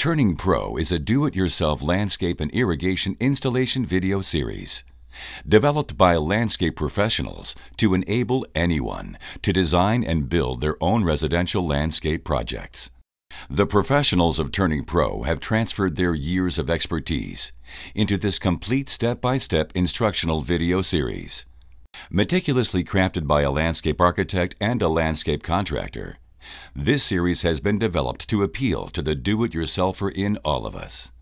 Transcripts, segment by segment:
Turning Pro is a do-it-yourself landscape and irrigation installation video series. Developed by landscape professionals to enable anyone to design and build their own residential landscape projects. The professionals of Turning Pro have transferred their years of expertise into this complete step-by-step instructional video series. Meticulously crafted by a landscape architect and a landscape contractor, this series has been developed to appeal to the do-it-yourselfer in all of us.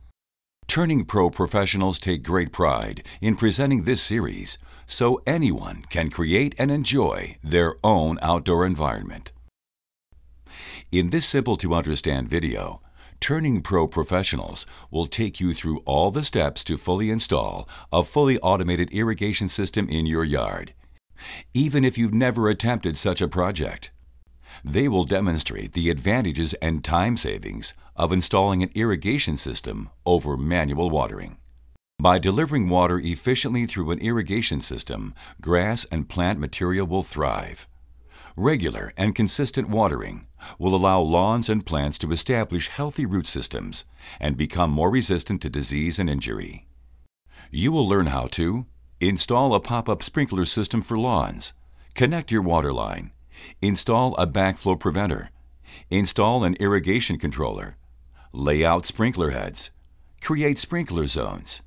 Turning Pro professionals take great pride in presenting this series so anyone can create and enjoy their own outdoor environment. In this simple to understand video, Turning Pro professionals will take you through all the steps to fully install a fully automated irrigation system in your yard, even if you've never attempted such a project. They will demonstrate the advantages and time savings of installing an irrigation system over manual watering. By delivering water efficiently through an irrigation system, grass and plant material will thrive. Regular and consistent watering will allow lawns and plants to establish healthy root systems and become more resistant to disease and injury. You will learn how to install a pop-up sprinkler system for lawns, connect your water line, install a backflow preventer, install an irrigation controller, lay out sprinkler heads, create sprinkler zones,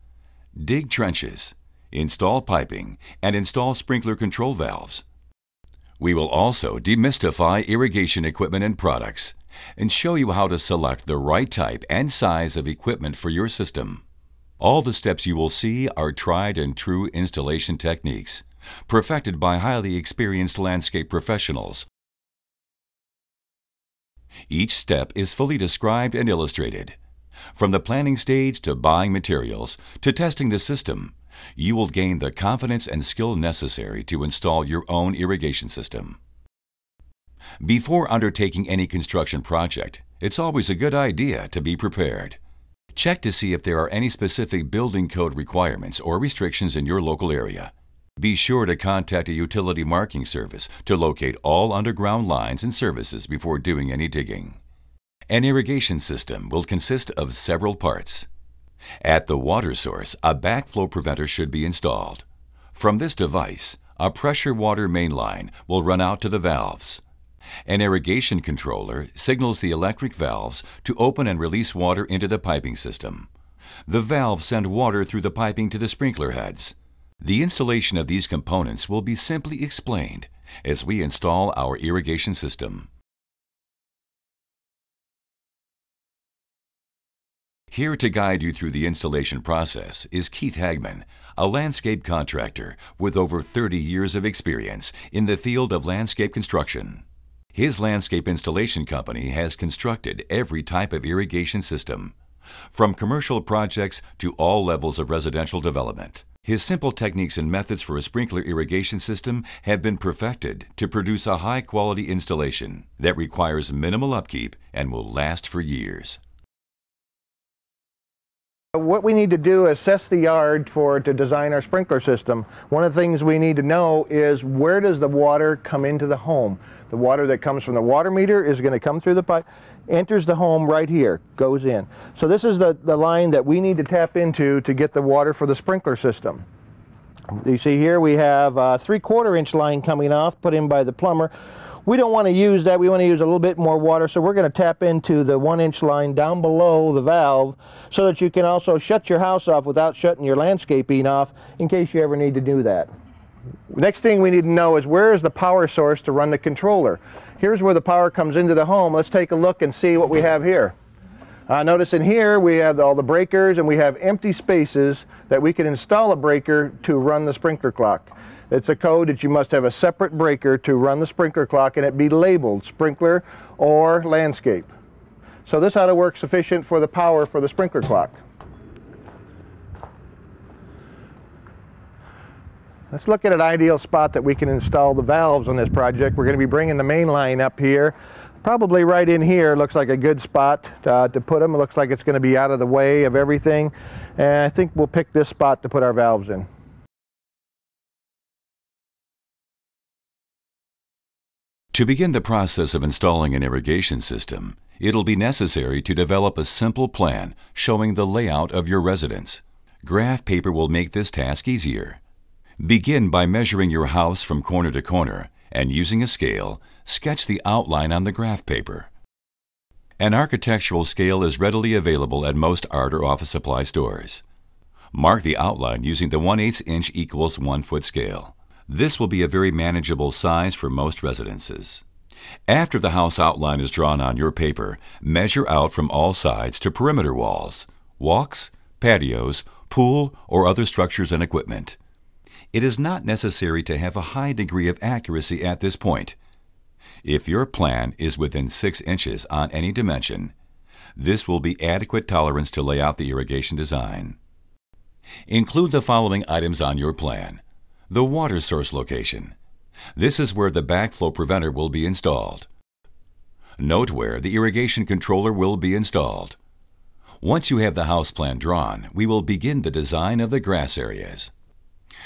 dig trenches, install piping, and install sprinkler control valves. We will also demystify irrigation equipment and products and show you how to select the right type and size of equipment for your system. All the steps you will see are tried and true installation techniques perfected by highly experienced landscape professionals. Each step is fully described and illustrated. From the planning stage to buying materials to testing the system, you will gain the confidence and skill necessary to install your own irrigation system. Before undertaking any construction project, it's always a good idea to be prepared. Check to see if there are any specific building code requirements or restrictions in your local area. Be sure to contact a utility marking service to locate all underground lines and services before doing any digging. An irrigation system will consist of several parts. At the water source, a backflow preventer should be installed. From this device, a pressure water main line will run out to the valves. An irrigation controller signals the electric valves to open and release water into the piping system. The valves send water through the piping to the sprinkler heads. The installation of these components will be simply explained as we install our irrigation system. Here to guide you through the installation process is Keith Hagman, a landscape contractor with over 30 years of experience in the field of landscape construction. His landscape installation company has constructed every type of irrigation system, from commercial projects to all levels of residential development. His simple techniques and methods for a sprinkler irrigation system have been perfected to produce a high quality installation that requires minimal upkeep and will last for years. What we need to do is assess the yard for to design our sprinkler system. One of the things we need to know is where does the water come into the home? The water that comes from the water meter is going to come through the pipe enters the home right here, goes in. So this is the, the line that we need to tap into to get the water for the sprinkler system. You see here we have a three quarter inch line coming off put in by the plumber. We don't want to use that. We want to use a little bit more water. So we're going to tap into the one inch line down below the valve so that you can also shut your house off without shutting your landscaping off in case you ever need to do that. Next thing we need to know is where is the power source to run the controller. Here's where the power comes into the home. Let's take a look and see what we have here. Uh, notice in here we have all the breakers and we have empty spaces that we can install a breaker to run the sprinkler clock. It's a code that you must have a separate breaker to run the sprinkler clock and it be labeled sprinkler or landscape. So this ought to work sufficient for the power for the sprinkler clock. Let's look at an ideal spot that we can install the valves on this project. We're going to be bringing the main line up here. Probably right in here looks like a good spot to, uh, to put them. It looks like it's going to be out of the way of everything. And I think we'll pick this spot to put our valves in. To begin the process of installing an irrigation system, it'll be necessary to develop a simple plan showing the layout of your residence. Graph paper will make this task easier. Begin by measuring your house from corner to corner and using a scale, sketch the outline on the graph paper. An architectural scale is readily available at most art or office supply stores. Mark the outline using the 1 8 inch equals 1 foot scale. This will be a very manageable size for most residences. After the house outline is drawn on your paper, measure out from all sides to perimeter walls, walks, patios, pool, or other structures and equipment. It is not necessary to have a high degree of accuracy at this point. If your plan is within 6 inches on any dimension, this will be adequate tolerance to lay out the irrigation design. Include the following items on your plan. The water source location. This is where the backflow preventer will be installed. Note where the irrigation controller will be installed. Once you have the house plan drawn, we will begin the design of the grass areas.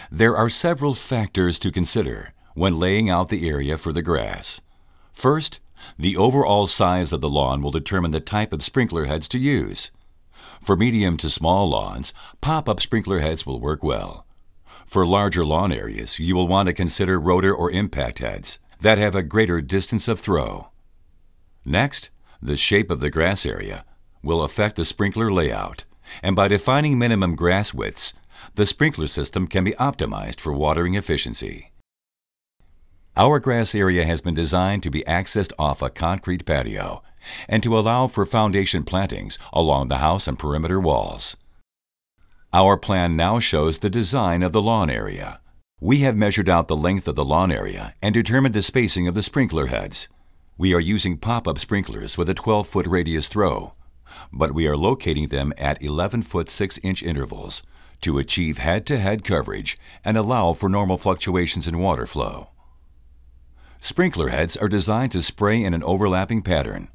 There are several factors to consider when laying out the area for the grass. First, the overall size of the lawn will determine the type of sprinkler heads to use. For medium to small lawns, pop-up sprinkler heads will work well. For larger lawn areas, you will want to consider rotor or impact heads that have a greater distance of throw. Next, the shape of the grass area will affect the sprinkler layout, and by defining minimum grass widths, the sprinkler system can be optimized for watering efficiency. Our grass area has been designed to be accessed off a concrete patio and to allow for foundation plantings along the house and perimeter walls. Our plan now shows the design of the lawn area. We have measured out the length of the lawn area and determined the spacing of the sprinkler heads. We are using pop-up sprinklers with a 12-foot radius throw, but we are locating them at 11-foot 6-inch intervals to achieve head-to-head coverage and allow for normal fluctuations in water flow. Sprinkler heads are designed to spray in an overlapping pattern.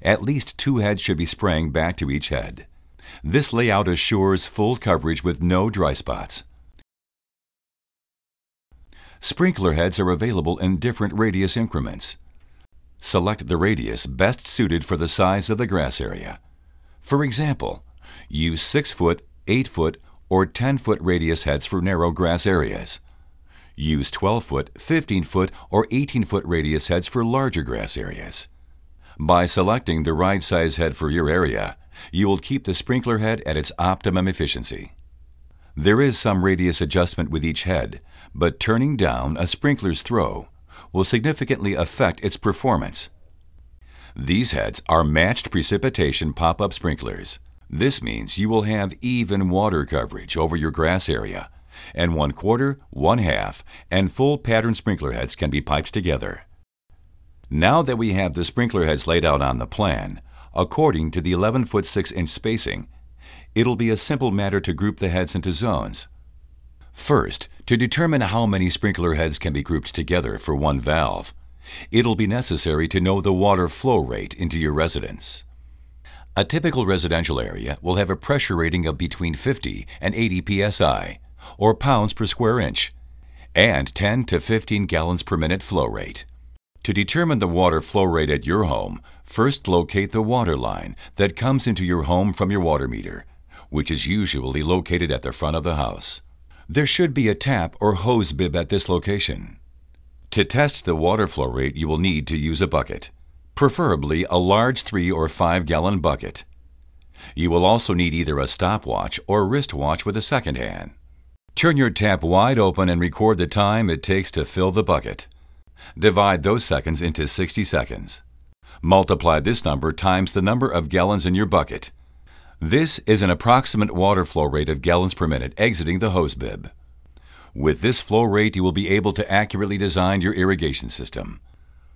At least two heads should be spraying back to each head. This layout assures full coverage with no dry spots. Sprinkler heads are available in different radius increments. Select the radius best suited for the size of the grass area. For example, use 6 foot, 8 foot, or 10 foot radius heads for narrow grass areas. Use 12 foot, 15 foot, or 18 foot radius heads for larger grass areas. By selecting the right size head for your area, you will keep the sprinkler head at its optimum efficiency. There is some radius adjustment with each head, but turning down a sprinkler's throw will significantly affect its performance. These heads are matched precipitation pop-up sprinklers. This means you will have even water coverage over your grass area, and one quarter, one half, and full pattern sprinkler heads can be piped together. Now that we have the sprinkler heads laid out on the plan, according to the 11 foot 6 inch spacing, it'll be a simple matter to group the heads into zones. First, to determine how many sprinkler heads can be grouped together for one valve, it'll be necessary to know the water flow rate into your residence. A typical residential area will have a pressure rating of between 50 and 80 psi, or pounds per square inch, and 10 to 15 gallons per minute flow rate. To determine the water flow rate at your home, first locate the water line that comes into your home from your water meter, which is usually located at the front of the house. There should be a tap or hose bib at this location. To test the water flow rate, you will need to use a bucket, preferably a large 3 or 5 gallon bucket. You will also need either a stopwatch or wristwatch with a second hand. Turn your tap wide open and record the time it takes to fill the bucket. Divide those seconds into 60 seconds. Multiply this number times the number of gallons in your bucket. This is an approximate water flow rate of gallons per minute exiting the hose bib. With this flow rate, you will be able to accurately design your irrigation system.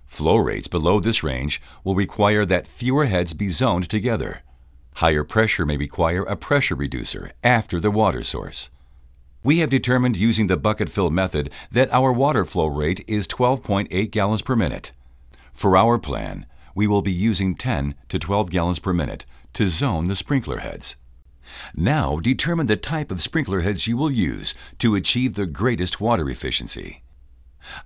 Flow rates below this range will require that fewer heads be zoned together. Higher pressure may require a pressure reducer after the water source. We have determined using the bucket fill method that our water flow rate is 12.8 gallons per minute. For our plan, we will be using 10 to 12 gallons per minute to zone the sprinkler heads. Now determine the type of sprinkler heads you will use to achieve the greatest water efficiency.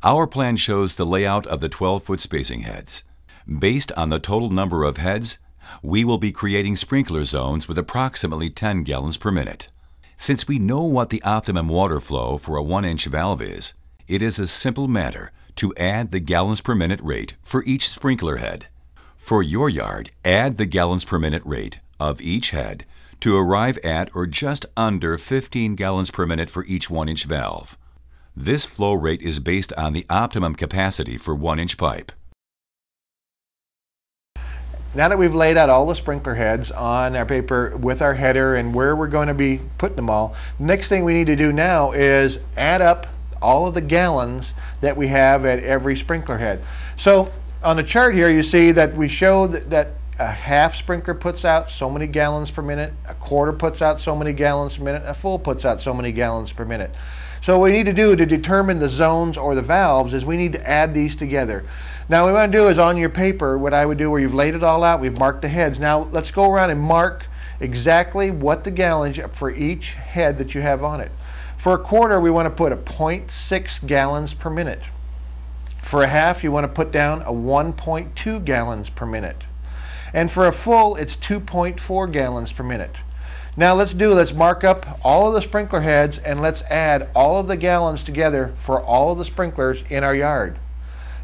Our plan shows the layout of the 12-foot spacing heads. Based on the total number of heads, we will be creating sprinkler zones with approximately 10 gallons per minute. Since we know what the optimum water flow for a 1-inch valve is, it is a simple matter to add the gallons per minute rate for each sprinkler head. For your yard, add the gallons per minute rate of each head to arrive at or just under 15 gallons per minute for each 1-inch valve. This flow rate is based on the optimum capacity for 1-inch pipe. Now that we've laid out all the sprinkler heads on our paper with our header and where we're going to be putting them all, next thing we need to do now is add up all of the gallons that we have at every sprinkler head. So on the chart here you see that we show that, that a half sprinkler puts out so many gallons per minute, a quarter puts out so many gallons per minute, a full puts out so many gallons per minute. So what we need to do to determine the zones or the valves is we need to add these together. Now what we want to do is on your paper, what I would do where you've laid it all out, we've marked the heads. Now let's go around and mark exactly what the gallons for each head that you have on it. For a quarter, we want to put a 0.6 gallons per minute. For a half, you want to put down a 1.2 gallons per minute. And for a full, it's 2.4 gallons per minute. Now let's do, let's mark up all of the sprinkler heads and let's add all of the gallons together for all of the sprinklers in our yard.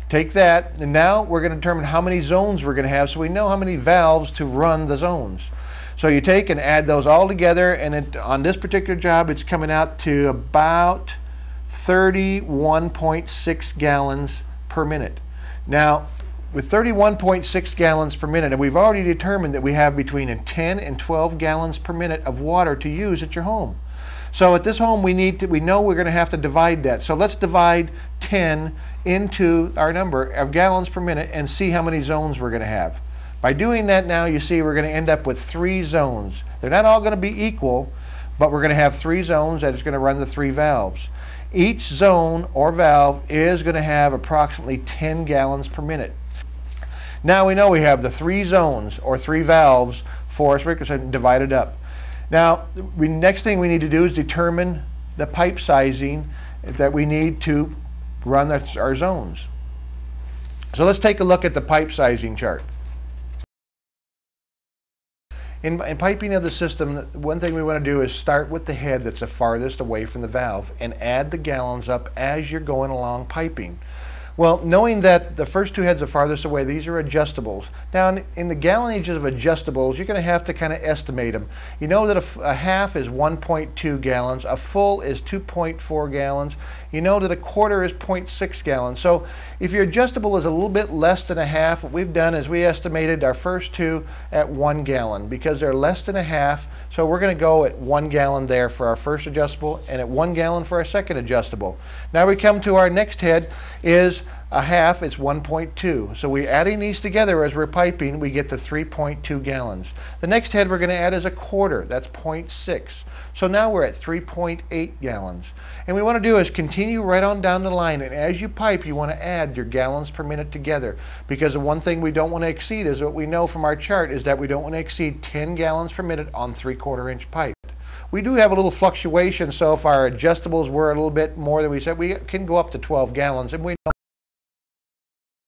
Take that, and now we're going to determine how many zones we're going to have so we know how many valves to run the zones. So you take and add those all together, and it, on this particular job, it's coming out to about 31.6 gallons per minute. Now, with 31.6 gallons per minute, and we've already determined that we have between 10 and 12 gallons per minute of water to use at your home. So at this home, we need to, we know we're going to have to divide that. So let's divide 10 into our number of gallons per minute and see how many zones we're going to have. By doing that now, you see we're going to end up with three zones. They're not all going to be equal, but we're going to have three zones that is going to run the three valves. Each zone or valve is going to have approximately 10 gallons per minute. Now we know we have the three zones or three valves for sprinkler system divided up. Now, the next thing we need to do is determine the pipe sizing that we need to run our zones. So let's take a look at the pipe sizing chart. In, in, piping of the system, one thing we want to do is start with the head that's the farthest away from the valve and add the gallons up as you're going along piping. Well, knowing that the first two heads are farthest away, these are adjustables. Now, in the gallonage of adjustables, you're going to have to kind of estimate them. You know that a, a half is 1.2 gallons, a full is 2.4 gallons. You know that a quarter is 0.6 gallons. So if your adjustable is a little bit less than a half, what we've done is we estimated our first two at one gallon because they're less than a half. So we're going to go at one gallon there for our first adjustable and at one gallon for our second adjustable. Now we come to our next head is a half, it's 1.2. So we're adding these together as we're piping, we get the 3.2 gallons. The next head we're going to add is a quarter, that's 0.6. So now we're at 3.8 gallons. And we want to do is continue right on down the line, and as you pipe, you want to add your gallons per minute together. Because the one thing we don't want to exceed is what we know from our chart is that we don't want to exceed 10 gallons per minute on 3 quarter inch pipe. We do have a little fluctuation, so if our adjustables were a little bit more than we said, we can go up to 12 gallons, and we know